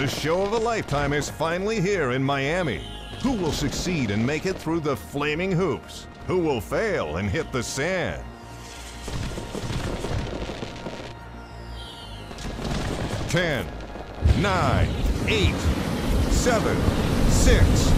The show of a lifetime is finally here in Miami. Who will succeed and make it through the flaming hoops? Who will fail and hit the sand? Ten, nine, eight, seven, six,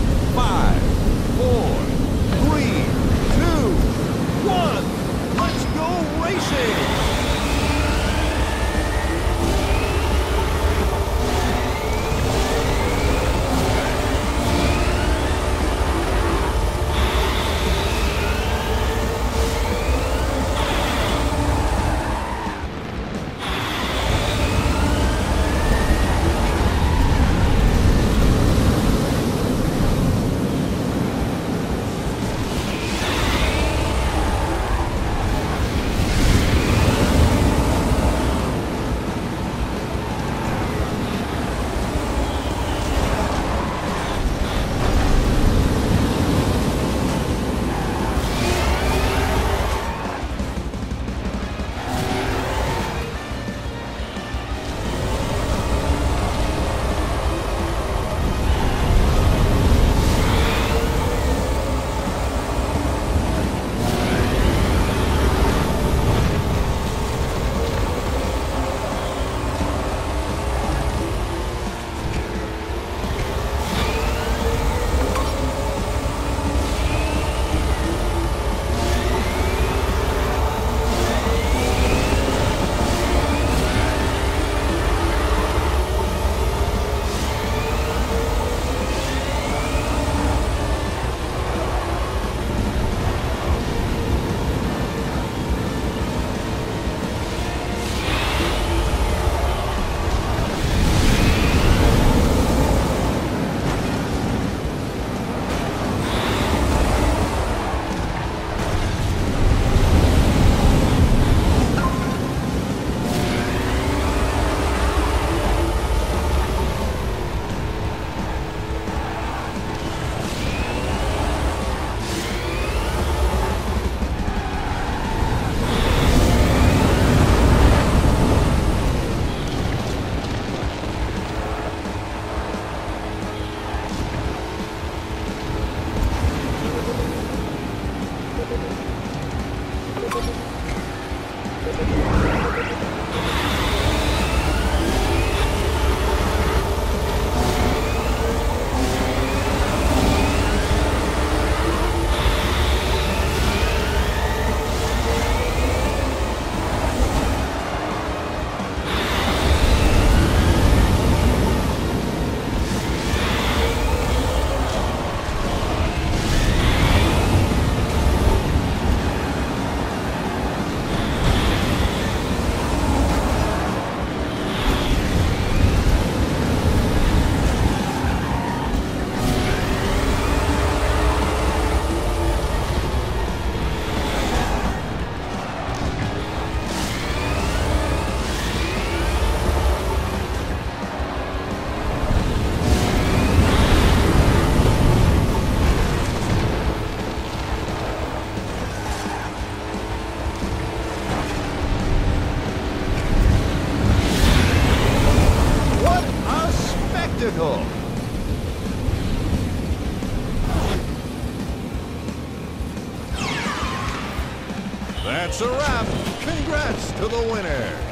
That's a wrap. Congrats to the winner.